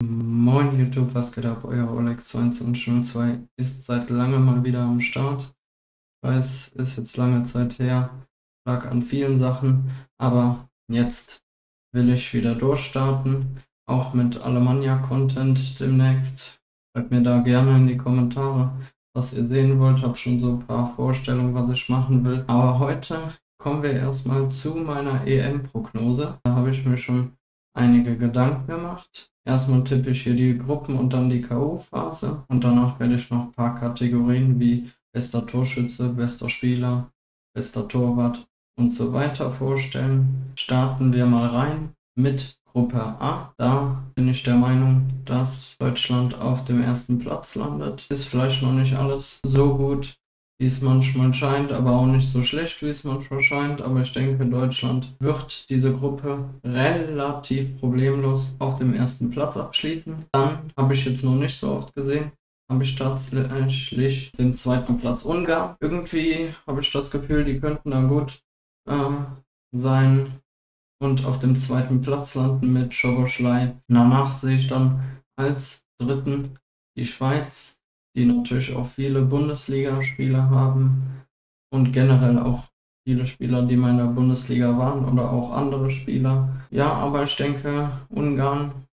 Moin YouTube, was geht ab? Euer Olex2202 ist seit langem mal wieder am Start. Ich weiß, ist jetzt lange Zeit her, lag an vielen Sachen, aber jetzt will ich wieder durchstarten, auch mit Alemannia-Content demnächst. Schreibt mir da gerne in die Kommentare, was ihr sehen wollt. Hab schon so ein paar Vorstellungen, was ich machen will. Aber heute kommen wir erstmal zu meiner EM-Prognose. Da habe ich mir schon einige Gedanken gemacht. Erstmal tippe ich hier die Gruppen und dann die K.O.-Phase und danach werde ich noch ein paar Kategorien wie bester Torschütze, bester Spieler, bester Torwart und so weiter vorstellen. Starten wir mal rein mit Gruppe A. Da bin ich der Meinung, dass Deutschland auf dem ersten Platz landet. Ist vielleicht noch nicht alles so gut, wie es manchmal scheint, aber auch nicht so schlecht, wie es manchmal scheint. Aber ich denke, Deutschland wird diese Gruppe relativ problemlos auf dem ersten Platz abschließen. Dann habe ich jetzt noch nicht so oft gesehen, habe ich tatsächlich den zweiten Platz Ungarn. Irgendwie habe ich das Gefühl, die könnten da gut äh, sein und auf dem zweiten Platz landen mit Schoboschlei. Danach sehe ich dann als dritten die Schweiz die natürlich auch viele Bundesligaspieler haben und generell auch viele Spieler, die mal in der Bundesliga waren oder auch andere Spieler. Ja, aber ich denke, Ungarn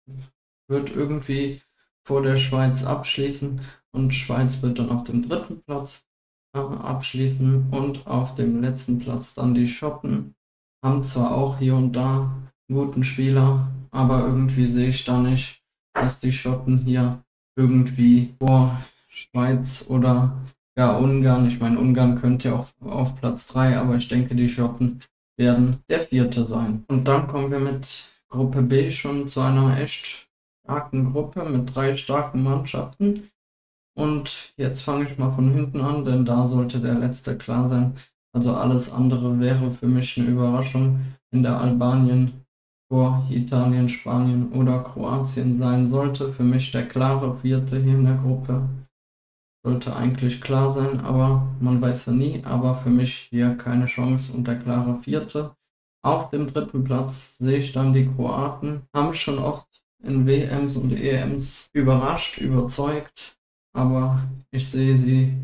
wird irgendwie vor der Schweiz abschließen und Schweiz wird dann auf dem dritten Platz äh, abschließen und auf dem letzten Platz dann die Schotten. Haben zwar auch hier und da guten Spieler, aber irgendwie sehe ich da nicht, dass die Schotten hier irgendwie vor Schweiz oder ja, Ungarn. Ich meine, Ungarn könnte ja auch auf Platz 3, aber ich denke, die Schotten werden der vierte sein. Und dann kommen wir mit Gruppe B schon zu einer echt starken Gruppe mit drei starken Mannschaften. Und jetzt fange ich mal von hinten an, denn da sollte der letzte klar sein. Also alles andere wäre für mich eine Überraschung, in der Albanien vor Italien, Spanien oder Kroatien sein sollte. Für mich der klare vierte hier in der Gruppe. Sollte eigentlich klar sein, aber man weiß ja nie. Aber für mich hier keine Chance und der klare Vierte. Auf dem dritten Platz sehe ich dann die Kroaten. Haben schon oft in WMs und EMs überrascht, überzeugt. Aber ich sehe sie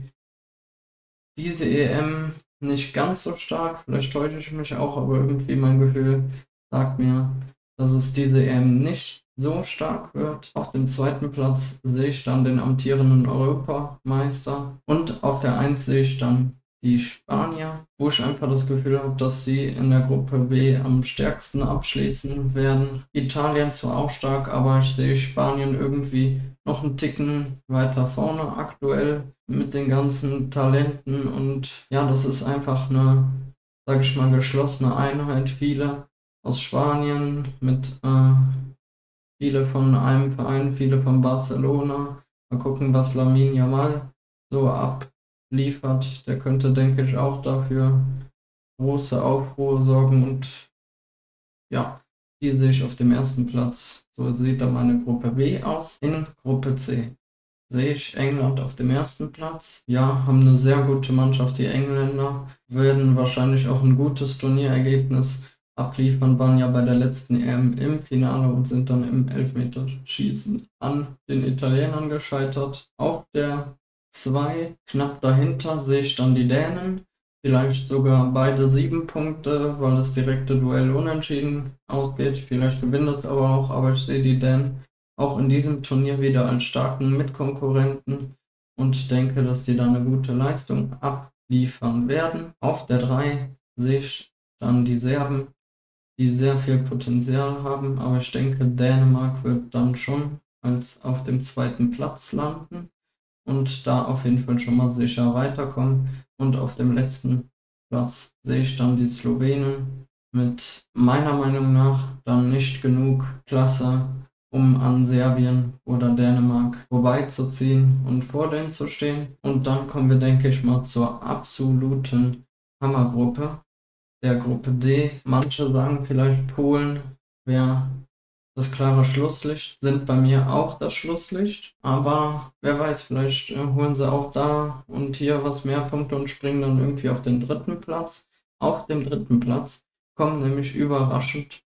diese EM nicht ganz so stark. Vielleicht täusche ich mich auch, aber irgendwie mein Gefühl sagt mir, dass es diese EM nicht so stark wird. Auf dem zweiten Platz sehe ich dann den amtierenden Europameister und auf der 1 sehe ich dann die Spanier, wo ich einfach das Gefühl habe, dass sie in der Gruppe B am stärksten abschließen werden. Italien zwar auch stark, aber ich sehe Spanien irgendwie noch einen Ticken weiter vorne aktuell mit den ganzen Talenten und ja, das ist einfach eine, sag ich mal, geschlossene Einheit. Viele aus Spanien mit äh, viele von einem Verein, viele von Barcelona. Mal gucken, was Lamin Jamal so abliefert. Der könnte, denke ich, auch dafür große Aufruhr sorgen und ja, die sehe ich auf dem ersten Platz. So sieht dann meine Gruppe B aus. In Gruppe C sehe ich England auf dem ersten Platz. Ja, haben eine sehr gute Mannschaft, die Engländer. Werden wahrscheinlich auch ein gutes Turnierergebnis abliefern, waren ja bei der letzten EM im Finale und sind dann im Elfmeterschießen an den Italienern gescheitert. Auf der 2 knapp dahinter sehe ich dann die Dänen. Vielleicht sogar beide sieben Punkte, weil das direkte Duell unentschieden ausgeht. Vielleicht gewinnt das aber auch, aber ich sehe die Dänen auch in diesem Turnier wieder als starken Mitkonkurrenten und denke, dass die da eine gute Leistung abliefern werden. Auf der 3 sehe ich dann die Serben die sehr viel Potenzial haben, aber ich denke, Dänemark wird dann schon als auf dem zweiten Platz landen und da auf jeden Fall schon mal sicher weiterkommen. Und auf dem letzten Platz sehe ich dann die Slowenen mit meiner Meinung nach dann nicht genug Klasse, um an Serbien oder Dänemark vorbeizuziehen und vor denen zu stehen. Und dann kommen wir, denke ich mal, zur absoluten Hammergruppe der Gruppe D. Manche sagen vielleicht Polen wäre das klare Schlusslicht, sind bei mir auch das Schlusslicht. Aber wer weiß, vielleicht äh, holen sie auch da und hier was mehr Punkte und springen dann irgendwie auf den dritten Platz. Auf dem dritten Platz kommen nämlich überraschend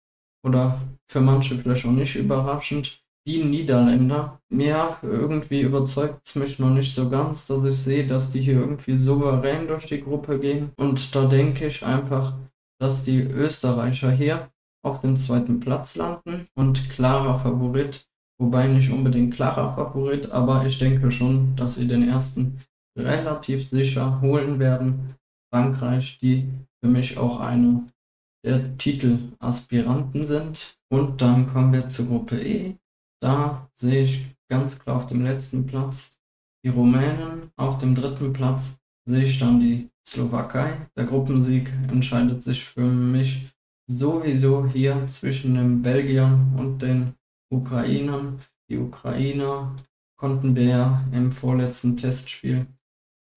oder für manche vielleicht auch nicht überraschend die Niederländer. Ja, irgendwie überzeugt es mich noch nicht so ganz, dass ich sehe, dass die hier irgendwie souverän durch die Gruppe gehen. Und da denke ich einfach, dass die Österreicher hier auf dem zweiten Platz landen und klarer Favorit, wobei nicht unbedingt klarer Favorit, aber ich denke schon, dass sie den ersten relativ sicher holen werden. Frankreich, die für mich auch eine der Titelaspiranten sind. Und dann kommen wir zur Gruppe E. Da sehe ich ganz klar auf dem letzten Platz die Rumänen. Auf dem dritten Platz sehe ich dann die Slowakei. Der Gruppensieg entscheidet sich für mich sowieso hier zwischen den Belgiern und den Ukrainern. Die Ukrainer konnten wir ja im vorletzten Testspiel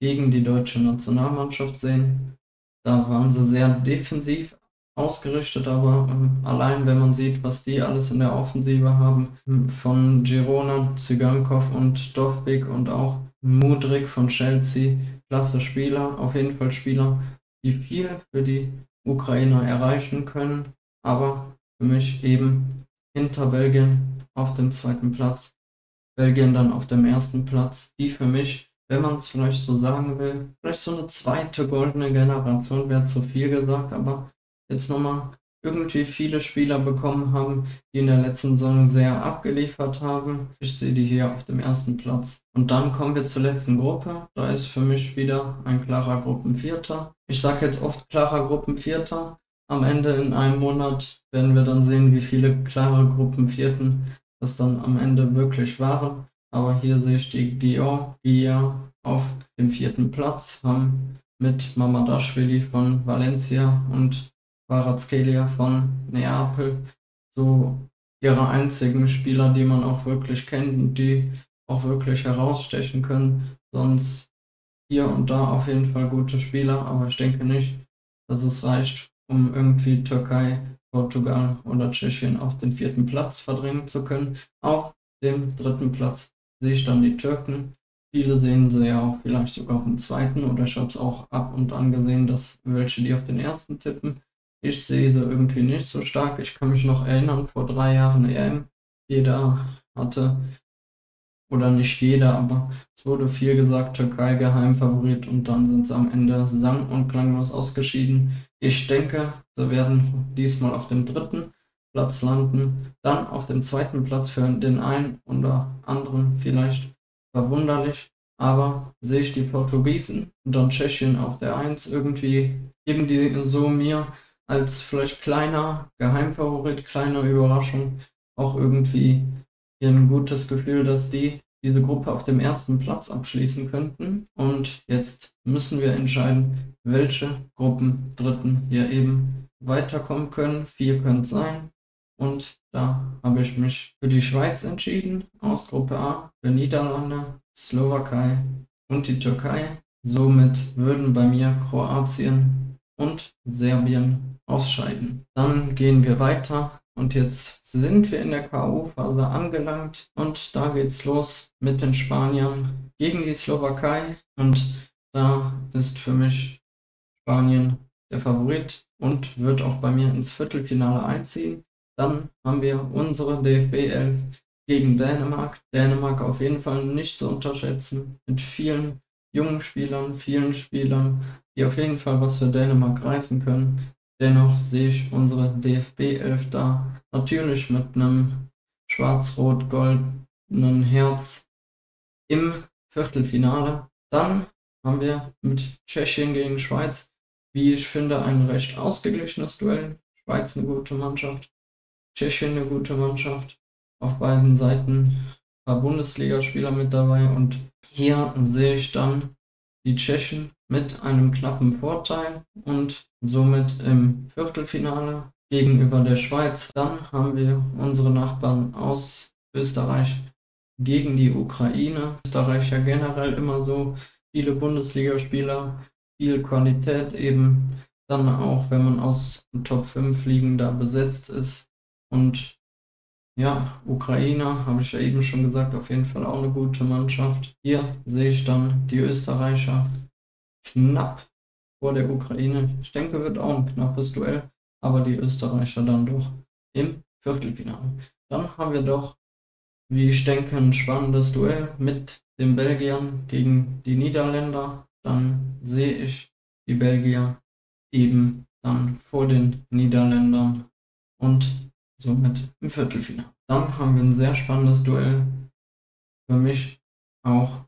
gegen die deutsche Nationalmannschaft sehen. Da waren sie sehr defensiv ausgerichtet, aber ähm, allein wenn man sieht, was die alles in der Offensive haben, hm, von Girona, Zygankov und Dovbik und auch Mudrik von Chelsea, klasse Spieler, auf jeden Fall Spieler, die viel für die Ukrainer erreichen können, aber für mich eben hinter Belgien auf dem zweiten Platz, Belgien dann auf dem ersten Platz, die für mich wenn man es vielleicht so sagen will, vielleicht so eine zweite goldene Generation wäre zu viel gesagt, aber jetzt nochmal irgendwie viele Spieler bekommen haben, die in der letzten Saison sehr abgeliefert haben. Ich sehe die hier auf dem ersten Platz. Und dann kommen wir zur letzten Gruppe. Da ist für mich wieder ein klarer Gruppenvierter. Ich sage jetzt oft klarer Gruppenvierter. Am Ende in einem Monat werden wir dann sehen, wie viele klare Gruppenvierten das dann am Ende wirklich waren. Aber hier sehe ich die Georgier auf dem vierten Platz, haben mit Mamadashvili von Valencia und Kvaratskhelia von Neapel so ihre einzigen Spieler, die man auch wirklich kennt und die auch wirklich herausstechen können. Sonst hier und da auf jeden Fall gute Spieler, aber ich denke nicht, dass es reicht, um irgendwie Türkei, Portugal oder Tschechien auf den vierten Platz verdrängen zu können. Auf dem dritten Platz sehe ich dann die Türken. Viele sehen sie ja auch vielleicht sogar auf den zweiten oder ich habe es auch ab und an gesehen, dass welche die auf den ersten tippen. Ich sehe sie irgendwie nicht so stark. Ich kann mich noch erinnern, vor drei Jahren EM, jeder hatte, oder nicht jeder, aber es wurde viel gesagt, Türkei Geheimfavorit und dann sind sie am Ende sang- und klanglos ausgeschieden. Ich denke, sie werden diesmal auf dem dritten Platz landen. Dann auf dem zweiten Platz für den einen oder anderen vielleicht verwunderlich. Aber sehe ich die Portugiesen und dann Tschechien auf der 1 irgendwie geben die so mir als vielleicht kleiner Geheimfavorit, kleiner Überraschung auch irgendwie hier ein gutes Gefühl, dass die diese Gruppe auf dem ersten Platz abschließen könnten. Und jetzt müssen wir entscheiden, welche Gruppen Dritten hier eben weiterkommen können. Vier können es sein. Und da habe ich mich für die Schweiz entschieden, aus Gruppe A, für Niederlande, Slowakei und die Türkei. Somit würden bei mir Kroatien und Serbien ausscheiden. Dann gehen wir weiter und jetzt sind wir in der K.O.-Phase angelangt und da geht's los mit den Spaniern gegen die Slowakei und da ist für mich Spanien der Favorit und wird auch bei mir ins Viertelfinale einziehen. Dann haben wir unsere DFB 11 gegen Dänemark. Dänemark auf jeden Fall nicht zu unterschätzen. Mit vielen jungen Spielern, vielen Spielern, die auf jeden Fall was für Dänemark reißen können. Dennoch sehe ich unsere DFB 11 da. Natürlich mit einem schwarz-rot-goldenen Herz im Viertelfinale. Dann haben wir mit Tschechien gegen Schweiz, wie ich finde, ein recht ausgeglichenes Duell. Schweiz eine gute Mannschaft, Tschechien eine gute Mannschaft. Auf beiden Seiten ein paar Bundesligaspieler mit dabei und hier sehe ich dann die Tschechen mit einem knappen Vorteil und somit im Viertelfinale gegenüber der Schweiz. Dann haben wir unsere Nachbarn aus Österreich gegen die Ukraine. Österreich ja generell immer so viele Bundesligaspieler, viel Qualität eben. Dann auch, wenn man aus Top 5 Ligen da besetzt ist, und ja, Ukraine, habe ich ja eben schon gesagt, auf jeden Fall auch eine gute Mannschaft. Hier sehe ich dann die Österreicher knapp vor der Ukraine. Ich denke, wird auch ein knappes Duell, aber die Österreicher dann doch im Viertelfinale. Dann haben wir doch wie ich denke, ein spannendes Duell mit den Belgiern gegen die Niederländer. Dann sehe ich die Belgier eben dann vor den Niederländern und somit im Viertelfinale. Dann haben wir ein sehr spannendes Duell. Für mich auch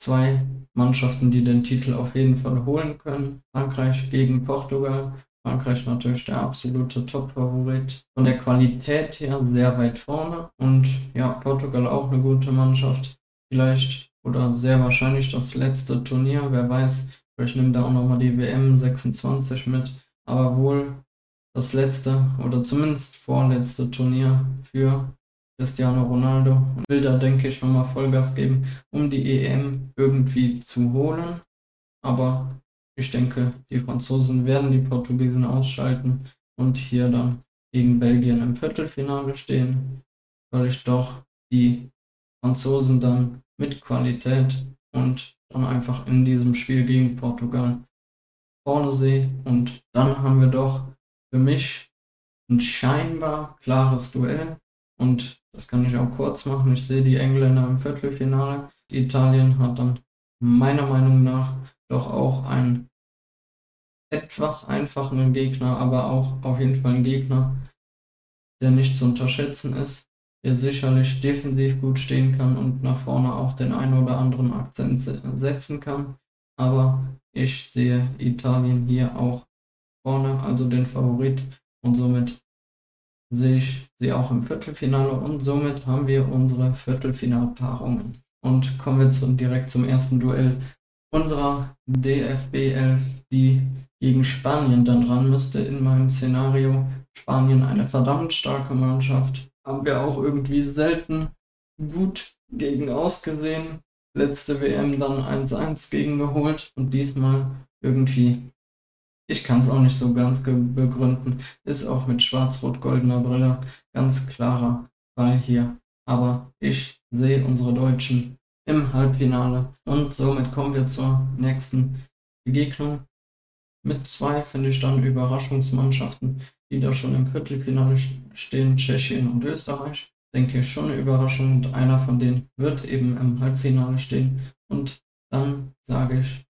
zwei Mannschaften, die den Titel auf jeden Fall holen können. Frankreich gegen Portugal. Frankreich natürlich der absolute Top-Favorit. Von der Qualität her sehr weit vorne. Und ja, Portugal auch eine gute Mannschaft. Vielleicht oder sehr wahrscheinlich das letzte Turnier. Wer weiß, vielleicht nimmt er auch nochmal die WM 26 mit. Aber wohl das letzte oder zumindest vorletzte Turnier für Cristiano Ronaldo und will da, denke ich, nochmal Vollgas geben, um die EM irgendwie zu holen. Aber ich denke, die Franzosen werden die Portugiesen ausschalten und hier dann gegen Belgien im Viertelfinale stehen, weil ich doch die Franzosen dann mit Qualität und dann einfach in diesem Spiel gegen Portugal vorne sehe. Und dann haben wir doch für mich ein scheinbar klares Duell. Und das kann ich auch kurz machen. Ich sehe die Engländer im Viertelfinale. Italien hat dann meiner Meinung nach doch auch einen etwas einfacheren Gegner, aber auch auf jeden Fall einen Gegner, der nicht zu unterschätzen ist, der sicherlich defensiv gut stehen kann und nach vorne auch den einen oder anderen Akzent setzen kann. Aber ich sehe Italien hier auch vorne, also den Favorit und somit sehe ich sie auch im Viertelfinale und somit haben wir unsere Viertelfinalpaarungen. Und kommen wir zum, direkt zum ersten Duell unserer DFB 11, die gegen Spanien dann ran müsste in meinem Szenario. Spanien eine verdammt starke Mannschaft. Haben wir auch irgendwie selten gut gegen ausgesehen. Letzte WM dann 1-1 gegen geholt und diesmal irgendwie ich kann es auch nicht so ganz begründen. Ist auch mit schwarz-rot-goldener Brille ganz klarer Fall hier. Aber ich sehe unsere Deutschen im Halbfinale. Und somit kommen wir zur nächsten Begegnung. Mit zwei finde ich dann Überraschungsmannschaften, die da schon im Viertelfinale stehen, Tschechien und Österreich. Denke ich schon eine Überraschung und einer von denen wird eben im Halbfinale stehen. Und dann sage ich,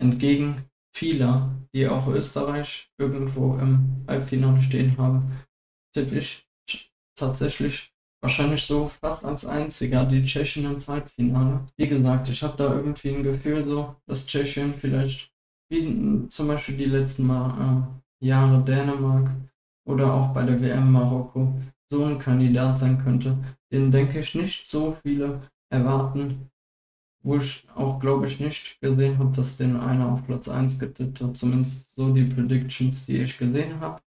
entgegen vieler, die auch Österreich irgendwo im Halbfinale stehen haben, tippe ich tatsächlich wahrscheinlich so fast als einziger die Tschechen ins Halbfinale. Wie gesagt, ich habe da irgendwie ein Gefühl so, dass Tschechien vielleicht wie zum Beispiel die letzten Mal, äh, Jahre Dänemark oder auch bei der WM Marokko so ein Kandidat sein könnte, den denke ich nicht so viele erwarten, wo ich auch, glaube ich, nicht gesehen habe, dass den einer auf Platz 1 getippt hat. Zumindest so die Predictions, die ich gesehen habe.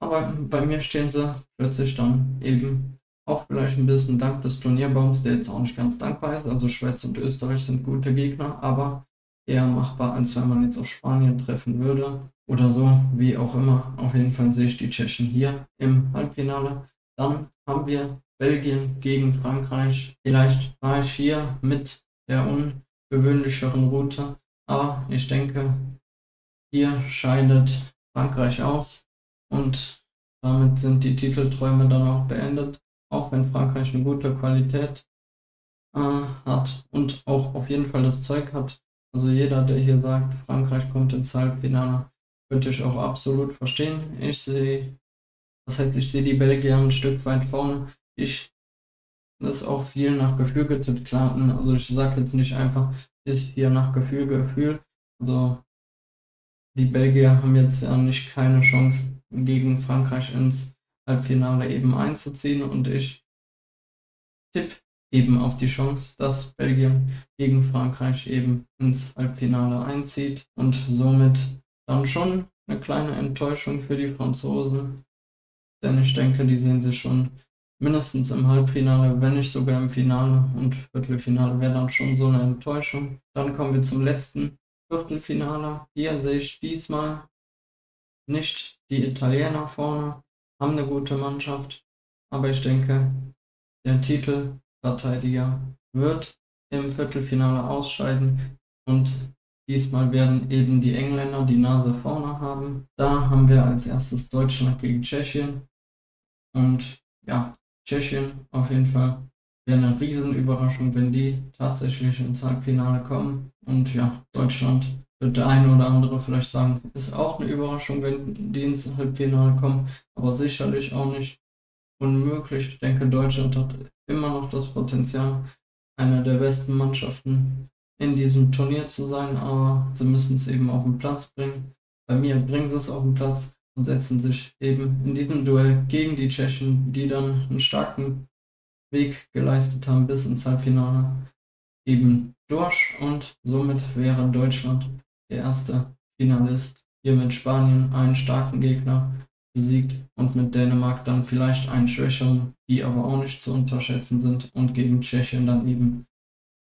Aber bei mir stehen sie plötzlich dann eben auch vielleicht ein bisschen dank des Turnierbaums, der jetzt auch nicht ganz dankbar ist. Also Schweiz und Österreich sind gute Gegner, aber eher machbar, als wenn man jetzt auf Spanien treffen würde. Oder so, wie auch immer. Auf jeden Fall sehe ich die Tschechen hier im Halbfinale. Dann haben wir Belgien gegen Frankreich. Vielleicht war ich hier mit der ungewöhnlicheren Route. Aber ich denke, hier scheidet Frankreich aus und damit sind die Titelträume dann auch beendet. Auch wenn Frankreich eine gute Qualität äh, hat und auch auf jeden Fall das Zeug hat. Also jeder, der hier sagt, Frankreich kommt ins Halbfinale, könnte ich auch absolut verstehen. Ich sehe, das heißt, ich sehe die Belgier ein Stück weit vorne. Ich ist auch viel nach Gefühl. Klar, also ich sage jetzt nicht einfach, ist hier nach Gefühl Gefühl. Also die Belgier haben jetzt ja nicht keine Chance gegen Frankreich ins Halbfinale eben einzuziehen und ich tippe eben auf die Chance, dass Belgien gegen Frankreich eben ins Halbfinale einzieht und somit dann schon eine kleine Enttäuschung für die Franzosen. Denn ich denke, die sehen sich schon mindestens im Halbfinale, wenn nicht sogar im Finale und Viertelfinale wäre dann schon so eine Enttäuschung. Dann kommen wir zum letzten Viertelfinale. Hier sehe ich diesmal nicht die Italiener vorne, haben eine gute Mannschaft, aber ich denke, der Titelverteidiger wird im Viertelfinale ausscheiden und diesmal werden eben die Engländer die Nase vorne haben. Da haben wir als erstes Deutschland gegen Tschechien und ja, Tschechien auf jeden Fall wäre eine Riesenüberraschung, wenn die tatsächlich ins Halbfinale kommen. Und ja, Deutschland wird der eine oder andere vielleicht sagen, ist auch eine Überraschung, wenn die ins Halbfinale kommen, aber sicherlich auch nicht unmöglich. Ich denke, Deutschland hat immer noch das Potenzial, eine der besten Mannschaften in diesem Turnier zu sein, aber sie müssen es eben auf den Platz bringen. Bei mir bringen sie es auf den Platz und setzen sich eben in diesem Duell gegen die Tschechen, die dann einen starken Weg geleistet haben bis ins Halbfinale, eben durch und somit wäre Deutschland der erste Finalist. Hier mit Spanien einen starken Gegner besiegt und mit Dänemark dann vielleicht einen schwächeren, die aber auch nicht zu unterschätzen sind und gegen Tschechien dann eben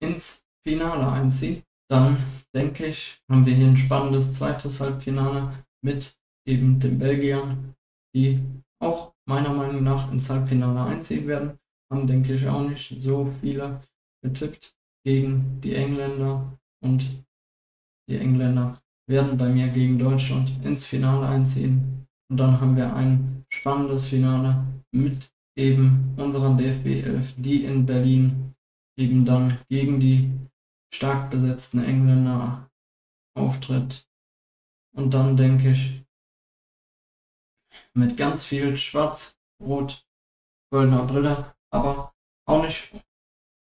ins Finale einziehen. Dann denke ich, haben wir hier ein spannendes zweites Halbfinale mit eben den Belgiern, die auch meiner Meinung nach ins Halbfinale einziehen werden. Haben, denke ich, auch nicht so viele getippt gegen die Engländer und die Engländer werden bei mir gegen Deutschland ins Finale einziehen. Und dann haben wir ein spannendes Finale mit eben unserer DFB 11, die in Berlin eben dann gegen die stark besetzten Engländer auftritt. Und dann denke ich, mit ganz viel Schwarz, Rot, goldener Brille, aber auch nicht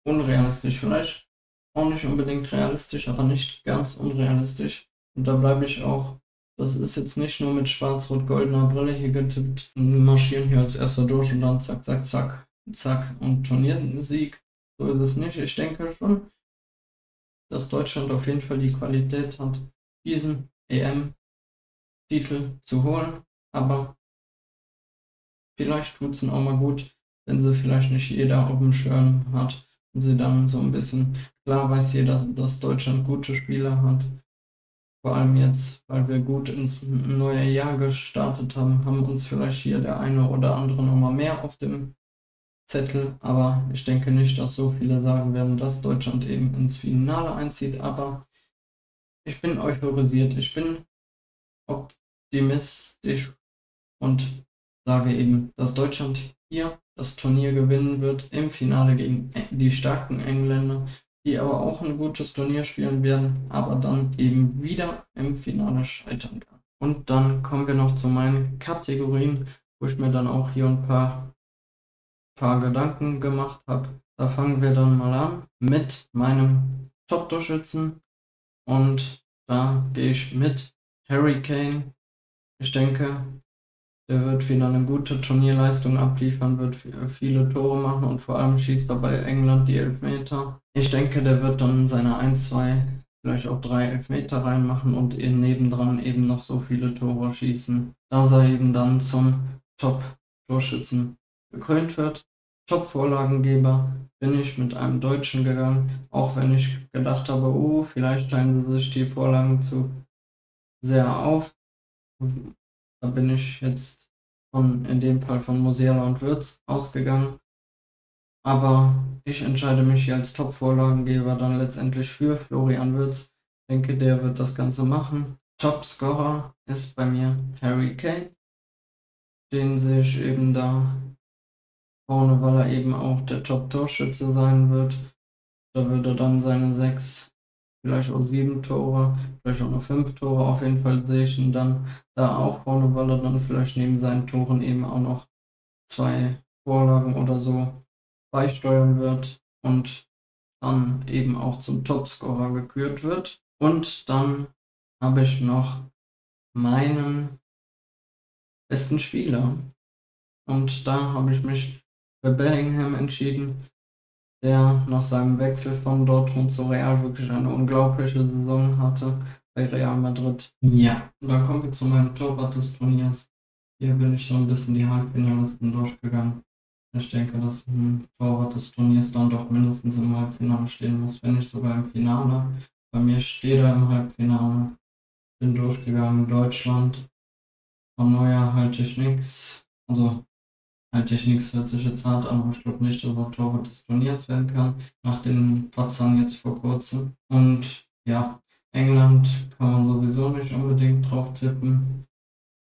unrealistisch vielleicht. Auch nicht unbedingt realistisch, aber nicht ganz unrealistisch. Und da bleibe ich auch. Das ist jetzt nicht nur mit schwarz-rot-goldener Brille hier getippt. Marschieren hier als erster durch und dann zack, zack, zack, zack und Turniersieg. So ist es nicht. Ich denke schon, dass Deutschland auf jeden Fall die Qualität hat, diesen EM-Titel zu holen. Aber vielleicht tut es auch mal gut, wenn sie vielleicht nicht jeder auf dem Schirm hat und sie dann so ein bisschen, klar weiß jeder, dass Deutschland gute Spieler hat. Vor allem jetzt, weil wir gut ins neue Jahr gestartet haben, haben uns vielleicht hier der eine oder andere nochmal mehr auf dem Zettel, aber ich denke nicht, dass so viele sagen werden, dass Deutschland eben ins Finale einzieht, aber ich bin euphorisiert, ich bin optimistisch und sage eben, dass Deutschland hier das Turnier gewinnen wird im Finale gegen die starken Engländer, die aber auch ein gutes Turnier spielen werden, aber dann eben wieder im Finale scheitern kann. Und dann kommen wir noch zu meinen Kategorien, wo ich mir dann auch hier ein paar paar Gedanken gemacht habe. Da fangen wir dann mal an mit meinem Top-Torschützen und da gehe ich mit Harry Kane. Ich denke, der wird wieder eine gute Turnierleistung abliefern, wird viele Tore machen und vor allem schießt dabei England die Elfmeter. Ich denke, der wird dann seine 1, 2, vielleicht auch drei Elfmeter reinmachen und nebendran eben noch so viele Tore schießen, dass er eben dann zum Top-Torschützen gekrönt wird. Top-Vorlagengeber bin ich mit einem Deutschen gegangen, auch wenn ich gedacht habe, oh, vielleicht teilen sie sich die Vorlagen zu sehr auf. Da bin ich jetzt von, in dem Fall von Musiala und Würz ausgegangen. Aber ich entscheide mich hier als Top-Vorlagengeber dann letztendlich für Florian Würz. Ich denke, der wird das Ganze machen. Top-Scorer ist bei mir Harry Kane. Den sehe ich eben da vorne, weil er eben auch der Top-Torschütze sein wird. Da würde er dann seine sechs, vielleicht auch sieben Tore, vielleicht auch nur fünf Tore auf jeden Fall sehe ich ihn dann da auch vorne, weil er dann vielleicht neben seinen Toren eben auch noch zwei Vorlagen oder so beisteuern wird und dann eben auch zum Topscorer gekürt wird. Und dann habe ich noch meinen besten Spieler. Und da habe ich mich für Bellingham entschieden, der nach seinem Wechsel von Dortmund zu Real wirklich eine unglaubliche Saison hatte bei Real Madrid. Ja, und dann kommen wir zu meinem Torwart des Turniers. Hier bin ich so ein bisschen die Halbfinalisten durchgegangen. Ich denke, dass ein Torwart des Turniers dann doch mindestens im Halbfinale stehen muss, wenn nicht sogar im Finale. Bei mir steht er im Halbfinale. Bin durchgegangen, Deutschland. Von Neuer halte ich nichts. Also halte ich nichts, hört sich jetzt hart an, aber ich glaube nicht, dass er Torwart des Turniers werden kann, nach den Patzern jetzt vor kurzem. Und ja, England kann man sowieso nicht unbedingt drauf tippen.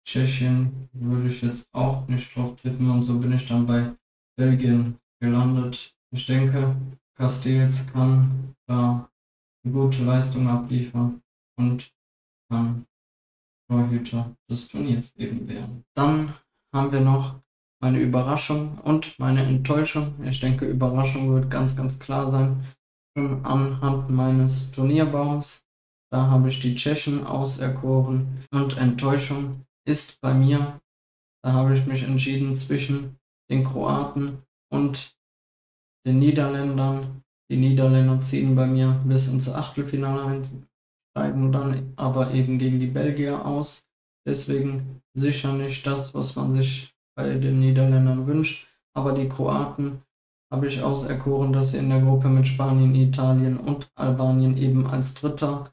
Tschechien würde ich jetzt auch nicht drauf tippen und so bin ich dann bei Belgien gelandet. ich denke, Castells kann da eine gute Leistung abliefern und kann Torhüter des Turniers eben werden. Dann haben wir noch meine Überraschung und meine Enttäuschung. Ich denke, Überraschung wird ganz, ganz klar sein. Schon anhand meines Turnierbaums. Da habe ich die Tschechen auserkoren. Und Enttäuschung ist bei mir, da habe ich mich entschieden zwischen den Kroaten und den Niederländern. Die Niederländer ziehen bei mir bis ins Achtelfinale ein, steigen dann aber eben gegen die Belgier aus. Deswegen sicher nicht das, was man sich bei den Niederländern wünscht. Aber die Kroaten habe ich auserkoren, dass sie in der Gruppe mit Spanien, Italien und Albanien eben als Dritter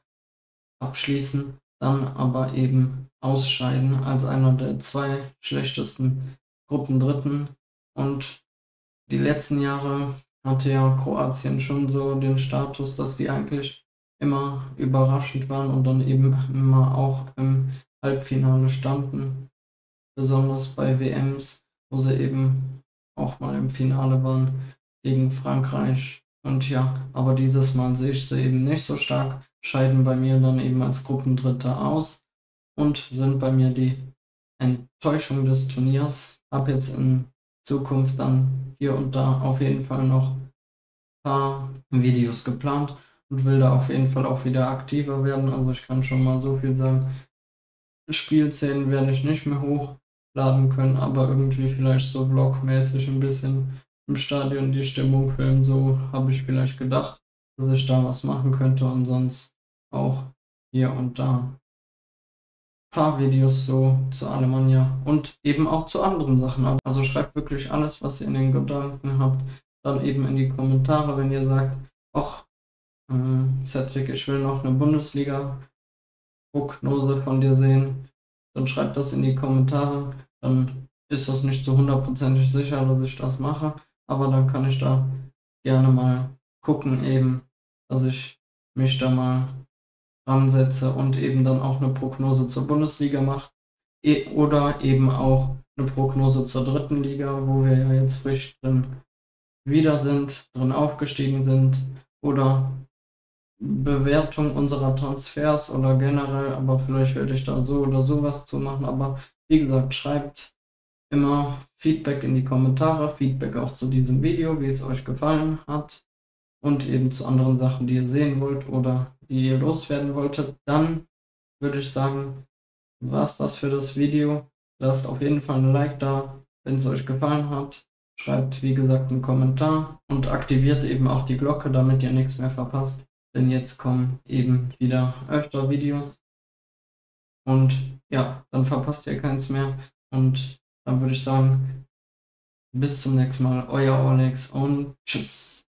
abschließen, dann aber eben ausscheiden als einer der zwei schlechtesten Gruppendritten. Und die letzten Jahre hatte ja Kroatien schon so den Status, dass die eigentlich immer überraschend waren und dann eben immer auch im Halbfinale standen besonders bei WMs, wo sie eben auch mal im Finale waren gegen Frankreich. Und ja, aber dieses Mal sehe ich sie eben nicht so stark, scheiden bei mir dann eben als Gruppendritter aus und sind bei mir die Enttäuschung des Turniers. Hab jetzt in Zukunft dann hier und da auf jeden Fall noch ein paar Videos geplant und will da auf jeden Fall auch wieder aktiver werden. Also ich kann schon mal so viel sagen. Spielszenen werde ich nicht mehr hoch laden können, aber irgendwie vielleicht so vlogmäßig ein bisschen im Stadion die Stimmung filmen. So habe ich vielleicht gedacht, dass ich da was machen könnte und sonst auch hier und da ein paar Videos so zu Alemannia und eben auch zu anderen Sachen. Also schreibt wirklich alles, was ihr in den Gedanken habt, dann eben in die Kommentare, wenn ihr sagt, ach, äh, Cedric, ich will noch eine Bundesliga-Prognose von dir sehen dann schreibt das in die Kommentare. Dann ist das nicht so hundertprozentig sicher, dass ich das mache. Aber dann kann ich da gerne mal gucken, eben, dass ich mich da mal ransetze und eben dann auch eine Prognose zur Bundesliga mache. E oder eben auch eine Prognose zur dritten Liga, wo wir ja jetzt frisch drin wieder sind, drin aufgestiegen sind. Oder Bewertung unserer Transfers oder generell, aber vielleicht werde ich da so oder sowas zu machen. Aber wie gesagt, schreibt immer Feedback in die Kommentare, Feedback auch zu diesem Video, wie es euch gefallen hat und eben zu anderen Sachen, die ihr sehen wollt oder die ihr loswerden wolltet. Dann würde ich sagen, war es das für das Video. Lasst auf jeden Fall ein Like da, wenn es euch gefallen hat. Schreibt wie gesagt einen Kommentar und aktiviert eben auch die Glocke, damit ihr nichts mehr verpasst. Denn jetzt kommen eben wieder öfter Videos. Und ja, dann verpasst ihr keins mehr. Und dann würde ich sagen, bis zum nächsten Mal, euer Alex und tschüss.